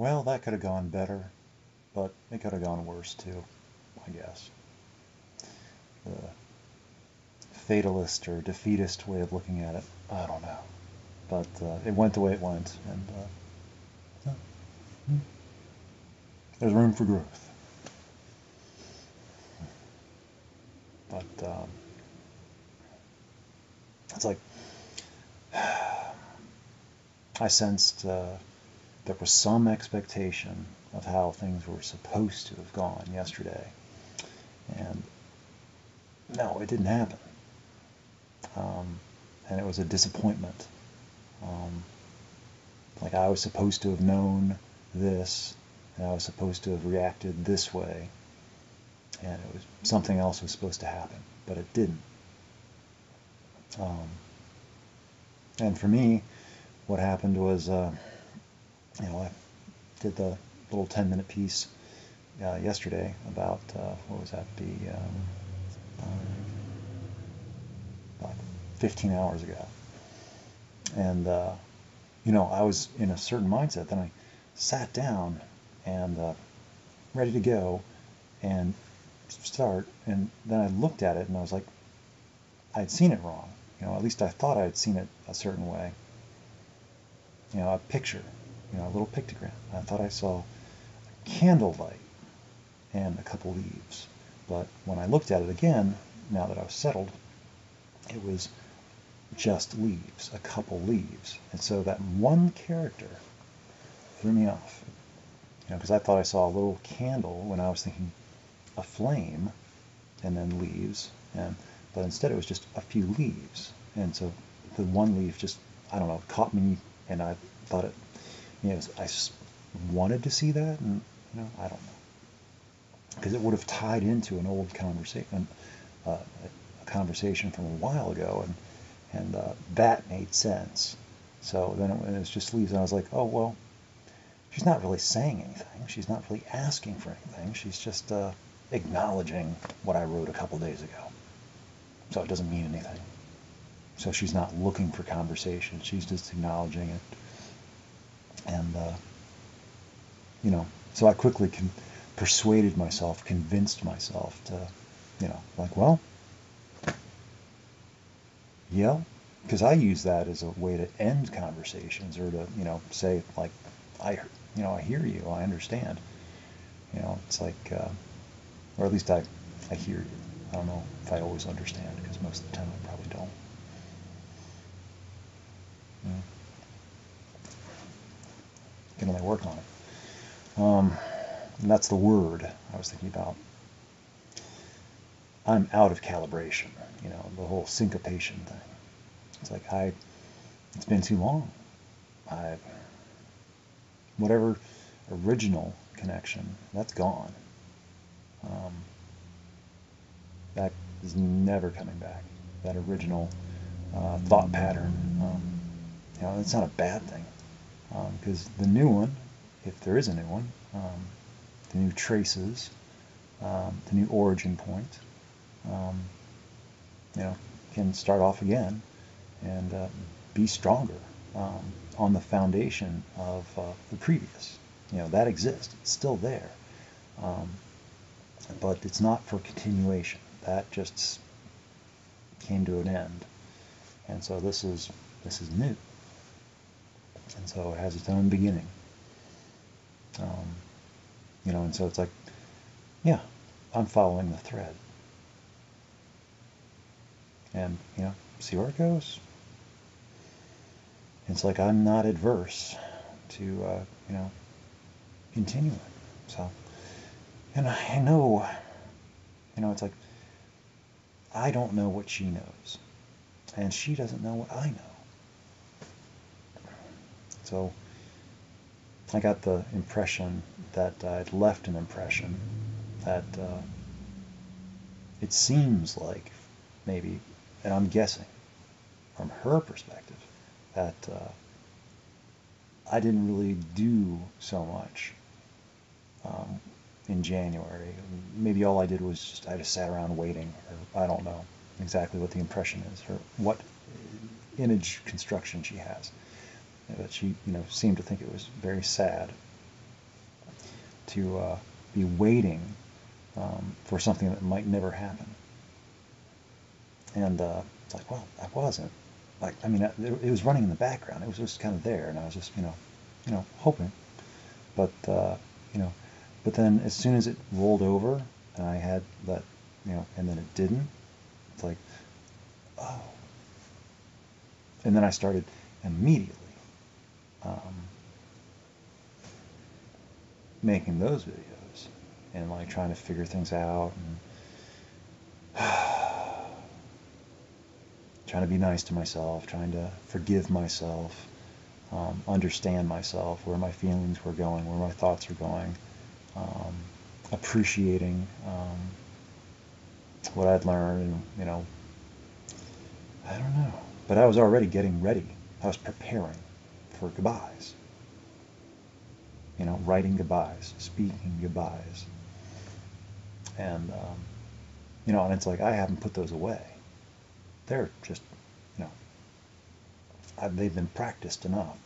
well, that could have gone better, but it could have gone worse too, I guess. The fatalist or defeatist way of looking at it, I don't know. But uh, it went the way it went, and uh, there's room for growth. But um, it's like I sensed uh, there was some expectation of how things were supposed to have gone yesterday. And no, it didn't happen. Um, and it was a disappointment. Um, like I was supposed to have known this, and I was supposed to have reacted this way, and it was something else was supposed to happen, but it didn't. Um, and for me, what happened was, uh, you know, I did the little 10 minute piece uh, yesterday about, uh, what was that, the, um, about 15 hours ago. And, uh, you know, I was in a certain mindset. Then I sat down and uh, ready to go and start. And then I looked at it and I was like, I'd seen it wrong. You know, at least I thought I'd seen it a certain way you know, a picture, you know, a little pictogram. I thought I saw a candlelight and a couple leaves. But when I looked at it again, now that I was settled, it was just leaves, a couple leaves. And so that one character threw me off. You know, because I thought I saw a little candle when I was thinking a flame and then leaves. And but instead it was just a few leaves. And so the one leaf just I don't know, caught me and I thought it, you know, I wanted to see that, and you know, I don't know, because it would have tied into an old conversation, uh, a conversation from a while ago, and and uh, that made sense. So then it, just leaves, and I was like, oh well, she's not really saying anything. She's not really asking for anything. She's just uh, acknowledging what I wrote a couple days ago. So it doesn't mean anything. So she's not looking for conversation. She's just acknowledging it. And, uh, you know, so I quickly con- persuaded myself, convinced myself to, you know, like, well, yeah, because I use that as a way to end conversations or to, you know, say, like, I, you know, I hear you, I understand. You know, it's like, uh, or at least I, I hear you. I don't know if I always understand because most of the time I probably don't. Mm. Can only work on it. Um, and that's the word I was thinking about. I'm out of calibration, you know, the whole syncopation thing. It's like I, it's been too long. I, whatever original connection, that's gone. Um, that is never coming back. That original uh, thought pattern. Um, you know, it's not a bad thing because um, the new one, if there is a new one, um, the new traces, um, the new origin point, um, you know, can start off again and uh, be stronger um, on the foundation of uh, the previous. You know, that exists. It's still there. but it's not for continuation. That just came to an end. And so this is this is new. And so it has its own beginning. Um, you know, and so it's like, yeah, I'm following the thread. And, you know, see where it goes. It's like I'm not adverse to, uh, you know, continuing. So, and I know, you know, it's like, I don't know what she knows. And she doesn't know what I know. So I got the impression that I'd left an impression that uh, it seems like maybe, and I'm guessing from her perspective, that uh, I didn't really do so much um, in January. Maybe all I did was just I just sat around waiting, or I don't know exactly what the impression is, or what image construction she has. But she, you know, seemed to think it was very sad. to uh, be waiting um, for something that might never happen. And uh, it's like, well, I wasn't. Like, I mean, it was running in the background. It was just kind of there, and I was just, you know, you know, hoping. But uh, you know, but then as soon as it rolled over, and I had that, you know, and then it didn't, it's like, oh. And then I started immediately um, making those videos and like trying to figure things out and trying to be nice to myself, trying to forgive myself, um, understand myself, where my feelings were going, where my thoughts were going, um, appreciating um, what I'd learned, and you know, I don't know, but I was already getting ready. I was preparing for goodbyes. You know, writing goodbyes, speaking goodbyes, and um, you know, and it's like I haven't put those away. They're just, you know, I've, they've been practiced enough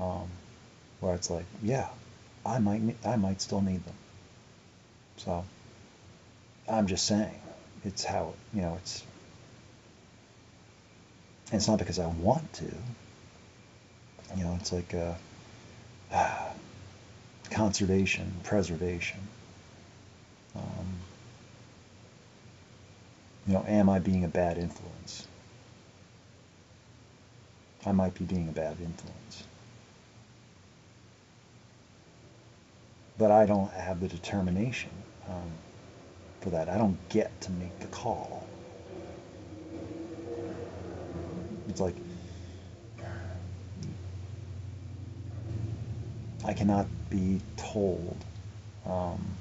um, where it's like, yeah, I might, I might still need them. So I'm just saying, it's how you know it's. it's not because I want to. You know, it's like a, uh, conservation, preservation. Um, you know, am I being a bad influence? I might be being a bad influence. But I don't have the determination um, for that. I don't get to make the call. It's like I cannot be told um,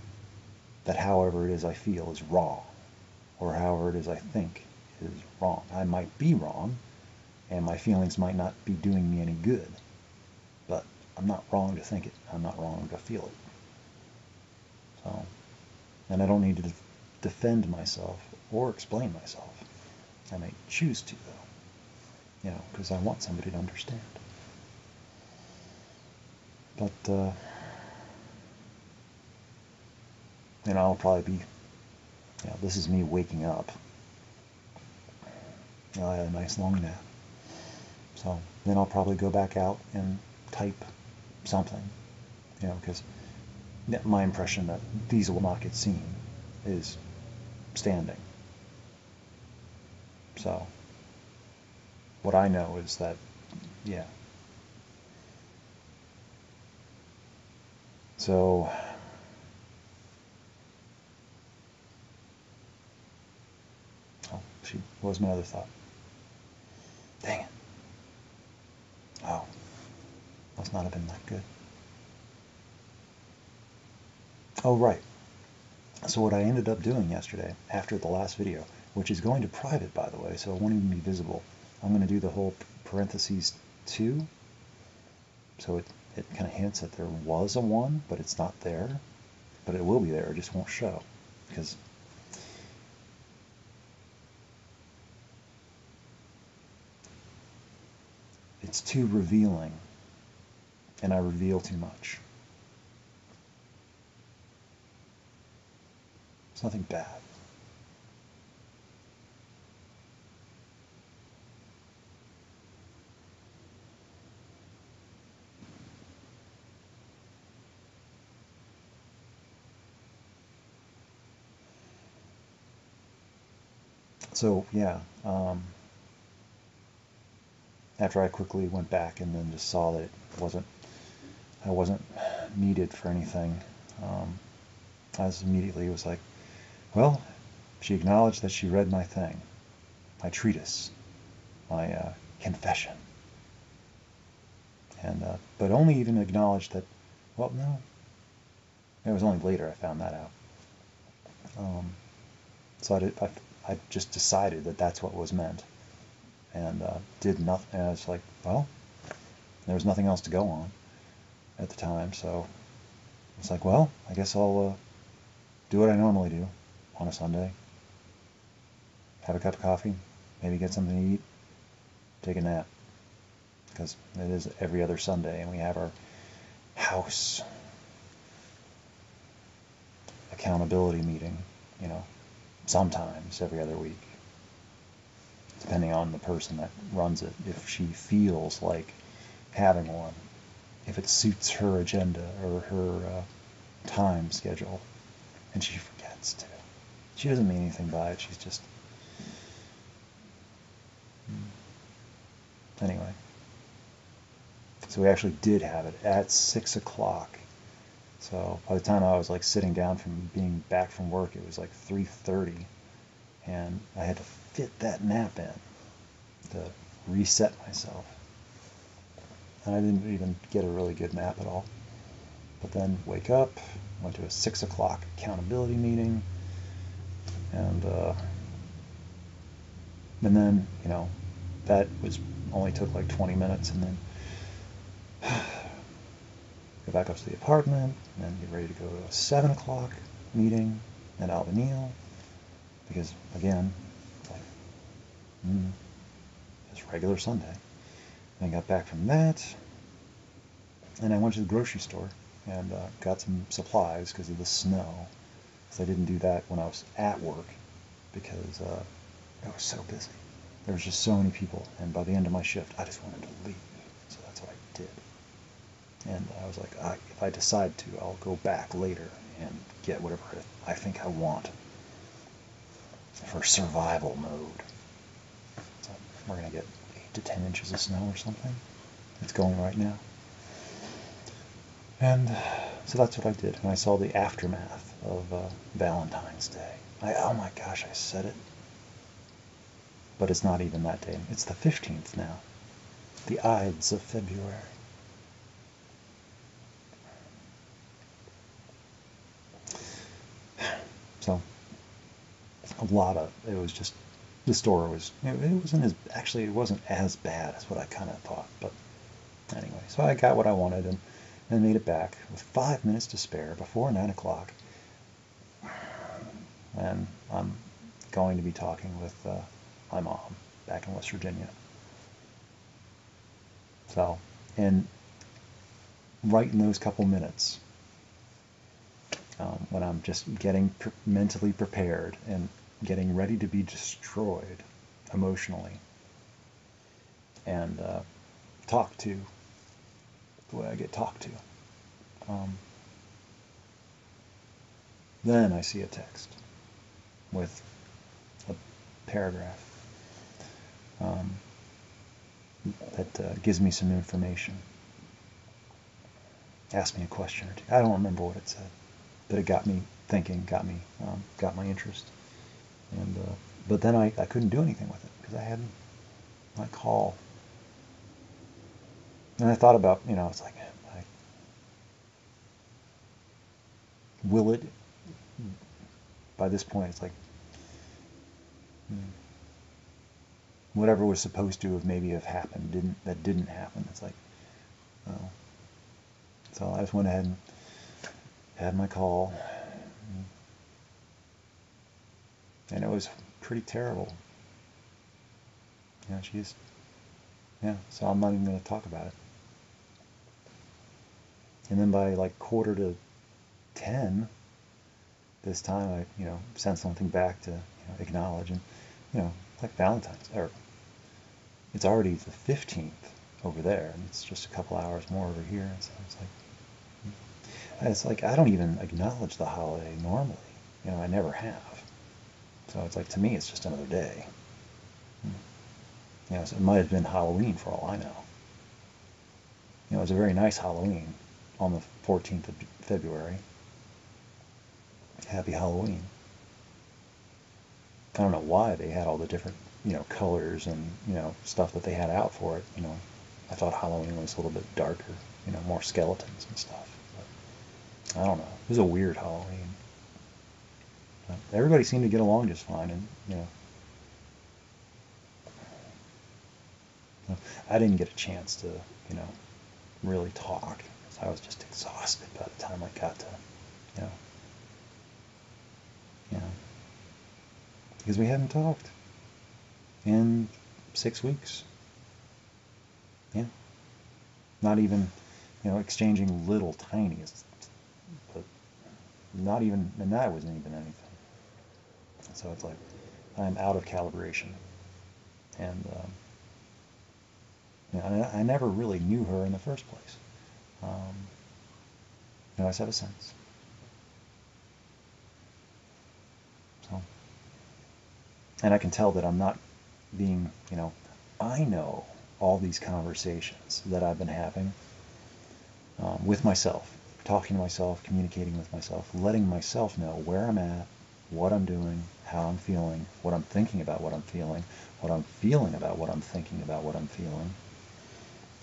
that however it is I feel is wrong or however it is I think is wrong. I might be wrong, and my feelings might not be doing me any good, but I'm not wrong to think it. I'm not wrong to feel it. So, and I don't need to defend myself or explain myself. I may choose to, though, you know, because I want somebody to understand. But, uh, you know, I'll probably be yeah, this is me waking up. I had a nice long nap. So then I'll probably go back out and type something, you know, because my impression that these will not get seen is standing. So what I know is that, yeah. So oh, She was my other thought. Dang it. Oh, must not have been that good. Oh, right. So what I ended up doing yesterday, after the last video, which is going to private, by the way, so it won't even be visible, I'm going to do the whole parentheses 2. So it, it kind of hints that there was a 1, but it's not there. But it will be there, it just won't show. Because it's too revealing, and I reveal too much. It's nothing bad. So yeah, um, after I quickly went back and then just saw that it wasn't I wasn't needed for anything. Um, I was immediately was like, well, she acknowledged that she read my thing, my treatise, my uh, confession, and uh, but only even acknowledged that. Well, no, it was only later I found that out. Um, so I, did, I, I just decided that that's what was meant and uh, did nothing. And it's like, well, there was nothing else to go on at the time, so it's like, well, I guess I'll uh, do what I normally do on a Sunday. Have a cup of coffee, maybe get something to eat, take a nap. Because it is every other Sunday, and we have our house accountability meeting, you know, sometimes every other week, depending on the person that runs it, if she feels like having one, if it suits her agenda or her uh, time schedule, and she forgets to. She doesn't mean anything by it. She's just. Hmm. Anyway. So we actually did have it at 6 o'clock. So by the time I was like sitting down from being back from work, it was like 3.30. And I had to fit that nap in to reset myself. And I didn't even get a really good nap at all. But then wake up, went to a 6 o'clock accountability meeting, and uh, and then you know that was only took like 20 minutes, and then go back up to the apartment, and then get ready to go to a 7 o'clock meeting at Albanil, because again, like, mm, it's regular Sunday. I got back from that, and I went to the grocery store and uh, got some supplies because of the snow. Because I didn't do that when I was at work because uh, I was so busy. There was just so many people, and by the end of my shift, I just wanted to leave. So that's what I did. And I was like, I, if I decide to, I'll go back later and get whatever I think I want for survival mode. So we're gonna get eight to ten inches of snow or something. It's going right now. And so that's what I did. And I saw the aftermath of uh, Valentine's Day. I, oh my gosh, I said it. But it's not even that day. It's the 15th now. The Ides of February. So, a lot of, it was just, the store was, it, wasn't as, actually it wasn't as bad as what I kind of thought. But anyway, so I got what I wanted and, and made it back with five minutes to spare before 9 o'clock and I'm going to be talking with uh, my mom back in West Virginia. So, and right in those couple minutes, um, when I'm just getting pr- mentally prepared and getting ready to be destroyed emotionally and uh, talked to the way I get talked to, um, then I see a text with a paragraph um, that uh, gives me some information. Ask me a question or two. I don't remember what it said, but it got me thinking, got me, um, got my interest. And uh, but then I, I couldn't do anything with it because I hadn't my call. And I thought about, you know, it's like, I, will it? By this point, it's like Hmm. Whatever was supposed to have maybe have happened didn't that didn't happen. It's like, oh. So I just went ahead and had my call, and it was pretty terrible. Yeah, she's, yeah. So I'm not even going to talk about it. And then by like quarter to ten, this time I, you know, sent something back to you know, acknowledge and you know, like Valentine's, or it's already the 15th over there, and it's just a couple hours more over here. And So it's like, hmm. it's like I don't even acknowledge the holiday normally. You know, I never have. So it's like to me, it's just another day. Hmm. You know, so it might have been Halloween for all I know. You know, it was a very nice Halloween on the 14th of February. Happy Halloween. I don't know why they had all the different, you know, colors and, you know, stuff that they had out for it. You know, I thought Halloween was a little bit darker, you know, more skeletons and stuff. I don't know. It was a weird Halloween. But everybody seemed to get along just fine, and you know, I didn't get a chance to, you know, really talk. I was just exhausted by the time I got to, you know, you know because we hadn't talked in six weeks. Yeah. Not even, you know, exchanging little tiniest, not even, and that wasn't even anything. So it's like I'm out of calibration, and um, you know, I, I, never really knew her in the first place. Um, you know, I have a sense. So, and I can tell that I'm not being, you know, I know all these conversations that I've been having um, with myself, talking to myself, communicating with myself, letting myself know where I'm at, what I'm doing, how I'm feeling, what I'm thinking about what I'm feeling, what I'm feeling about what I'm thinking about what I'm feeling,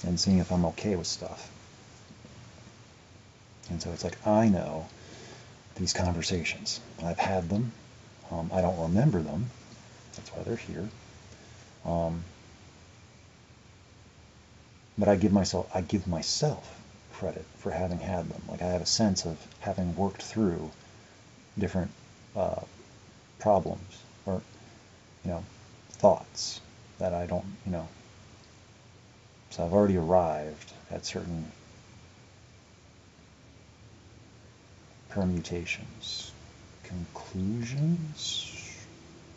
and seeing if I'm okay with stuff. And so it's like I know these conversations. I've had them. Um, I don't remember them. That's why they're here. Um, but I give myself I give myself credit for having had them. Like I have a sense of having worked through different uh, problems or you know thoughts that I don't you know. So I've already arrived at certain permutations, conclusions,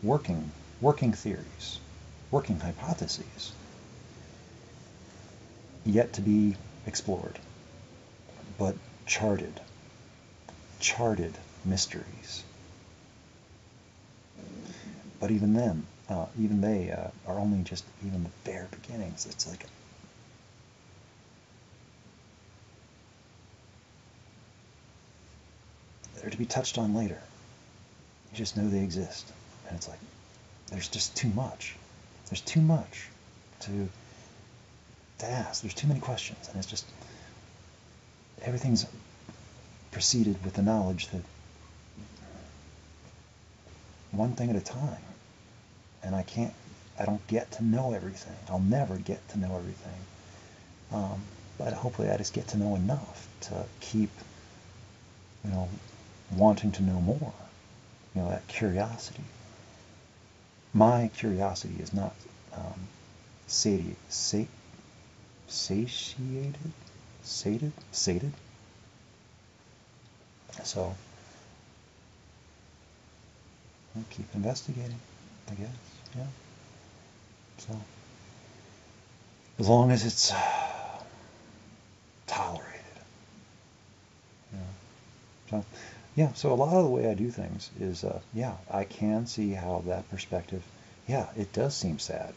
working working theories, working hypotheses yet to be explored, but charted, charted mysteries. But even them, uh, even they uh, are only just even the bare beginnings. It's like they're to be touched on later. You just know they exist, and it's like there's just too much. There's too much to to ask. There's too many questions, and it's just everything's proceeded with the knowledge that one thing at a time, and I can't, I don't get to know everything. I'll never get to know everything, um, but hopefully I just get to know enough to keep, you know, wanting to know more. You know, that curiosity. My curiosity is not um, sati- sati- satiated, sated, sated. So I'll keep investigating, I guess. Yeah. So as long as it's tolerated. Yeah. So yeah. So a lot of the way I do things is, uh, yeah, I can see how that perspective. Yeah, it does seem sad.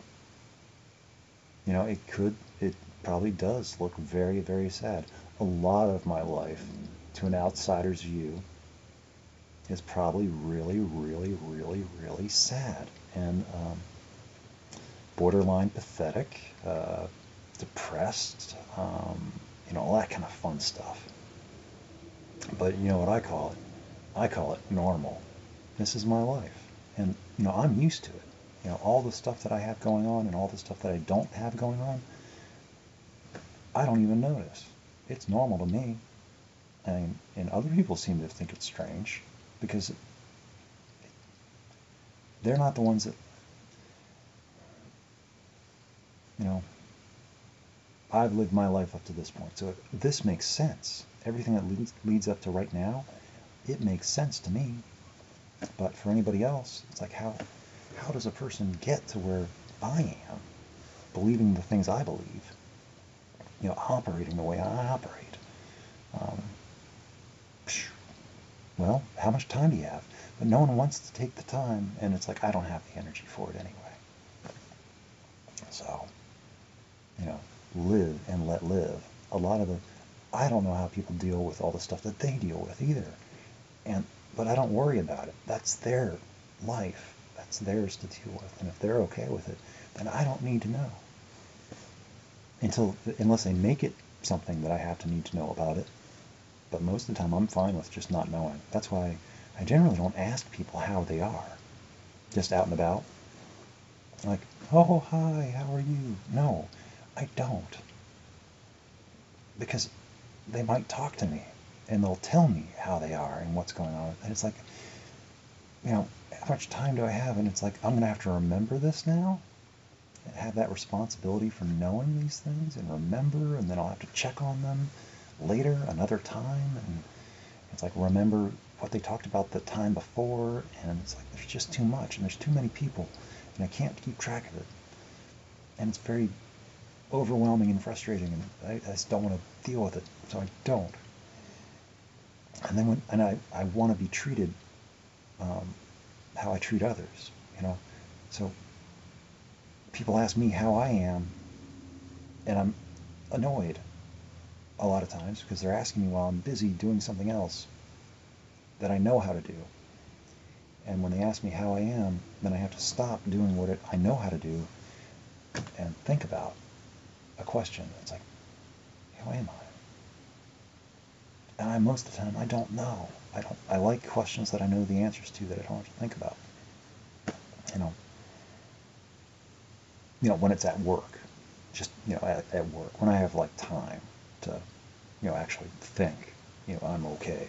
You know, it could. It probably does look very, very sad. A lot of my life, to an outsider's view, is probably really, really, really, really sad and um, borderline pathetic, uh, depressed, um, you know, all that kind of fun stuff. But you know what I call it? I call it normal. This is my life. And, you know, I'm used to it. You know, all the stuff that I have going on and all the stuff that I don't have going on, I don't even notice. It's normal to me. And, and other people seem to think it's strange because they're not the ones that, you know, I've lived my life up to this point. So this makes sense. Everything that leads, leads up to right now, it makes sense to me. But for anybody else, it's like how how does a person get to where I am, believing the things I believe? You know, operating the way I operate. Um, well, how much time do you have? But no one wants to take the time, and it's like, I don't have the energy for it anyway. So, you know, live and let live. A lot of the, I don't know how people deal with all the stuff that they deal with either. And, but I don't worry about it. That's their life. That's theirs to deal with. And if they're okay with it, then I don't need to know until unless they make it something that I have to need to know about it. But most of the time, I'm fine with just not knowing. That's why I generally don't ask people how they are, just out and about. Like, oh hi, how are you? No, I don't, because they might talk to me and they'll tell me how they are and what's going on. And it's like, you know, how much time do I have? And it's like, I'm gonna have to remember this now have that responsibility for knowing these things and remember, and then I'll have to check on them later, another time, and It's like remember what they talked about the time before, and it's like there's just too much, and there's too many people, and I can't keep track of it, and it's very overwhelming and frustrating, and I, I just don't want to deal with it, so I don't. And then when and I, I want to be treated um, how I treat others, you know. So people ask me how I am, and I'm annoyed a lot of times because they're asking me while I'm busy doing something else that I know how to do. And when they ask me how I am, then I have to stop doing what I know how to do and think about a question. It's like, how am I? And I most of the time I don't know. I don't. I like questions that I know the answers to that I don't have to think about. You know. You know when it's at work, just you know at, at work when I have like time to, you know, actually think. You know, I'm okay.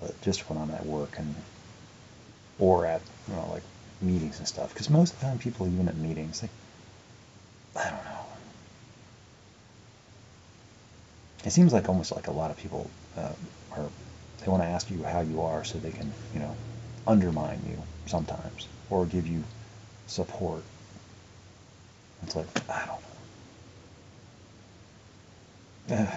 But just when I'm at work and or at you know like meetings and stuff, because most of the time people even at meetings they, I don't know. It seems like almost like a lot of people uh, are they want to ask you how you are so they can you know undermine you sometimes or give you support. It's like I don't know.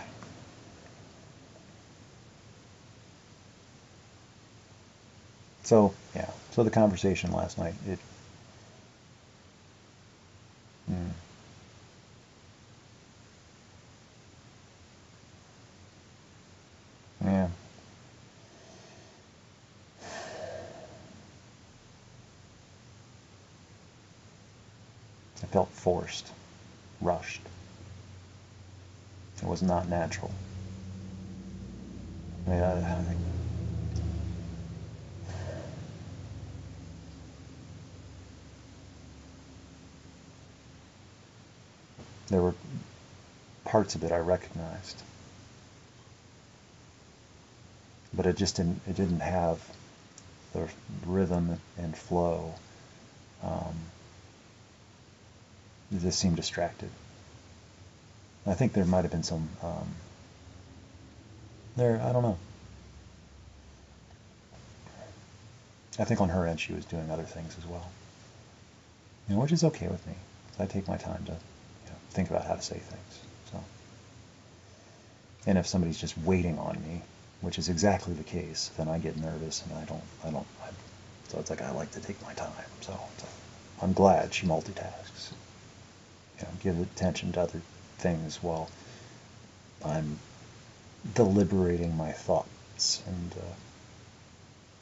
So yeah, so the conversation last night, it. Mm, yeah. I felt forced, rushed. It was not natural. I mean, I, I, there were parts of it I recognized, but it just didn't. It didn't have the rhythm and flow. Um, it just seemed distracted. I think there might have been some. Um, there, I don't know. I think on her end she was doing other things as well. You know, which is okay with me. I take my time to think about how to say things. So, and if somebody's just waiting on me, which is exactly the case, then I get nervous and I don't, I don't. I, so it's like I like to take my time. So like, I'm glad she multitasks. You know, give attention to other things while I'm deliberating my thoughts. And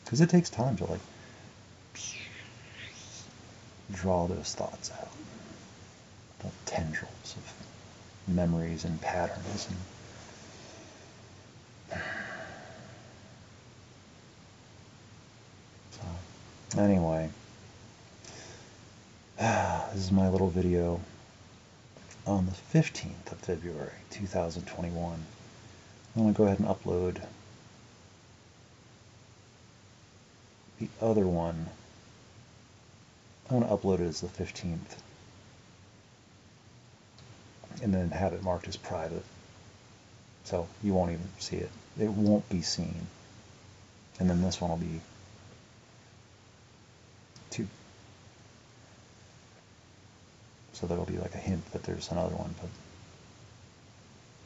because uh, it takes time to like draw those thoughts out. The tendrils of memories and patterns and so anyway. This is my little video on the 15th of February 2021 I'm going to go ahead and upload the other one I'm going to upload it as the 15th and then have it marked as private. So you won't even see it. It won't be seen. And then this one will be two. So there'll be like a hint that there's another one, but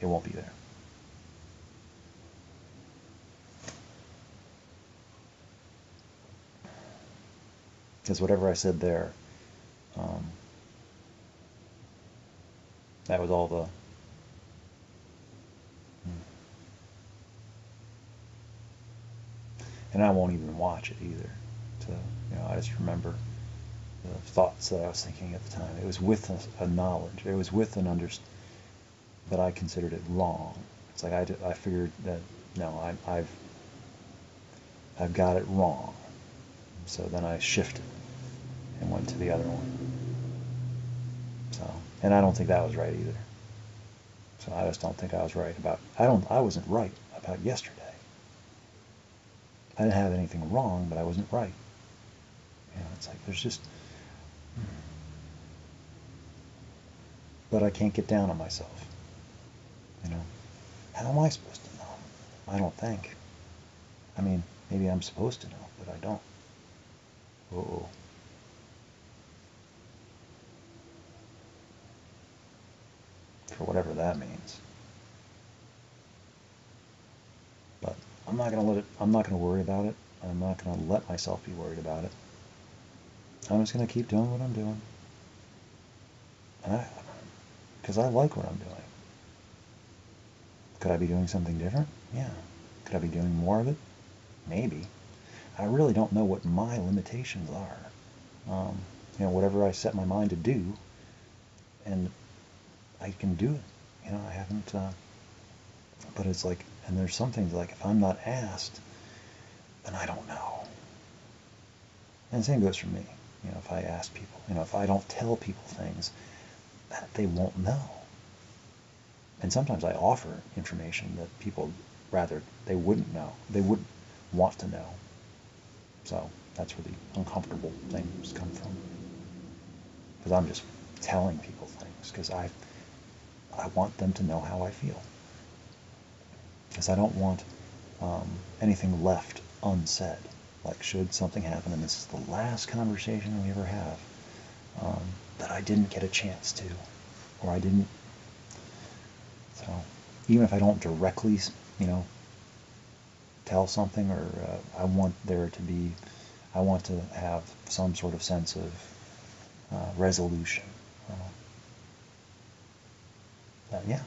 it won't be there. Because whatever I said there, um, that was all the and I won't even watch it either. So, you know, I just remember thoughts that I was thinking at the time. It was with a, a knowledge. It was with an understanding that I considered it wrong. It's like I, I figured that no, I, I've I've got it wrong. So then I shifted and went to the other one. So and I don't think that was right either. So I just don't think I was right about I don't I wasn't right about yesterday. I didn't have anything wrong, but I wasn't right. You know, it's like there's just but I can't get down on myself. You know, how am I supposed to know? I don't think. I mean, maybe I'm supposed to know, but I don't. oh For whatever that means. But I'm not gonna let it. I'm not gonna worry about it. I'm not gonna let myself be worried about it. I'm just gonna keep doing what I'm doing. Because I, I like what I'm doing. Could I be doing something different? Yeah. Could I be doing more of it? Maybe. I really don't know what my limitations are. Um, you know, whatever I set my mind to do, and I can do it. You know, I haven't. Uh, but it's like, and there's some things like if I'm not asked, then I don't know. And the same goes for me. You know, if I ask people, you know, if I don't tell people things, that they won't know. And sometimes I offer information that people rather they wouldn't know. They wouldn't want to know. So that's where the uncomfortable things come from. Because I'm just telling people things because I I want them to know how I feel. Because I don't want um, anything left unsaid. Like, should something happen, and this is the last conversation we ever have, um, that I didn't get a chance to, or I didn't. So, even if I don't directly, you know, tell something, or uh, I want there to be, I want to have some sort of sense of uh, resolution. Uh, but yeah.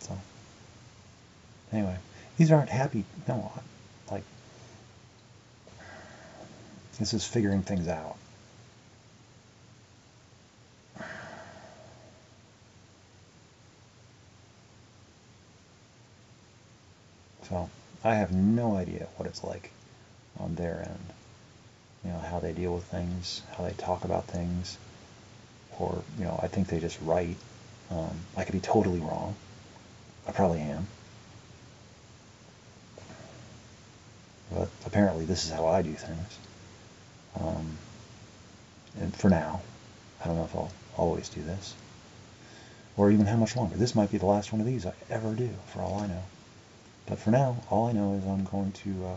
So, anyway, these aren't happy. No, like, this is figuring things out. So I have no idea what it's like on their end. You know, how they deal with things, how they talk about things, or, you know, I think they just write. Um, I could be totally wrong. I probably am. But apparently this is how I do things. Um, and for now, I don't know if I'll always do this. Or even how much longer. This might be the last one of these I ever do, for all I know. But for now, all I know is I'm going to, uh,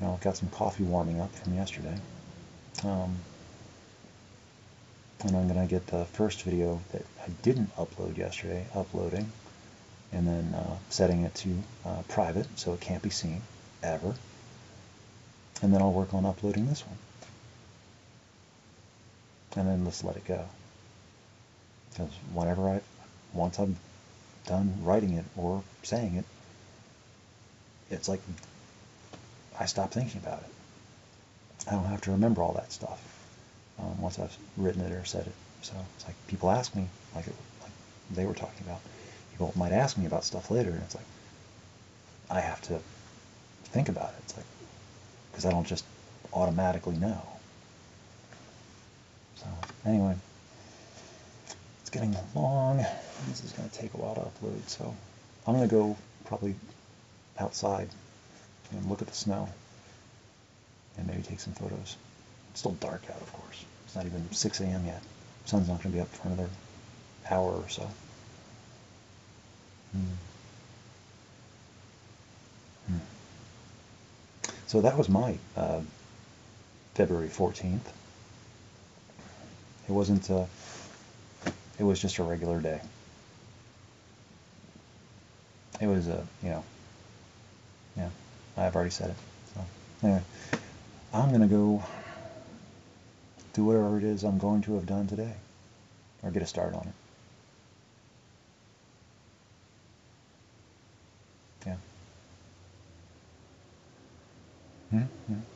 you know, I've got some coffee warming up from yesterday. Um, and I'm going to get the first video that I didn't upload yesterday uploading and then uh, setting it to uh, private so it can't be seen ever. And then I'll work on uploading this one. And then let's let it go. Because whenever I, once I'm done writing it or saying it, it's like I stop thinking about it. I don't have to remember all that stuff um, once I've written it or said it. So it's like people ask me, like, it, like they were talking about, people might ask me about stuff later, and it's like I have to think about it. It's like because I don't just automatically know. Anyway, it's getting long. This is going to take a while to upload, so I'm going to go probably outside and look at the snow and maybe take some photos. It's still dark out, of course. It's not even 6 a.m. yet. The sun's not going to be up for another hour or so. Hmm. Hmm. So that was my uh, February 14th. It wasn't, uh, it was just a regular day. It was a, you know, yeah, I've already said it. So anyway, I'm going to go do whatever it is I'm going to have done today or get a start on it. Yeah. Mm-hmm.